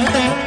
拜拜